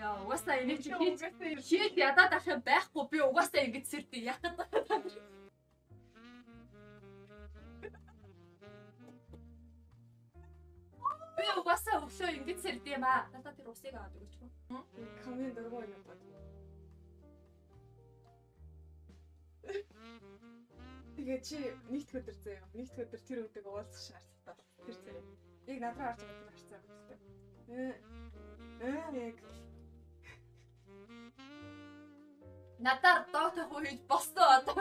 Яа, угаасаа энийг чи хийж хийж ядаад ах юм байхгүй би угаасаа ингэж яах гэдэг. Би угаасаа өглөө ингэж сэрдээ юм аа. Надад тэр усыг аваад өгөөч мө. камын дөрвөө юм бод. Тэгээ чи нэгд өдөр заяа. Нэгд өдөр тэр өдөг уулзах шаардлагатай. Тэр зэрэг. Яг надраа гарч байгаа гарцаа бодтой. Э э яг Надаар доотойхоо хийж бостоо одоо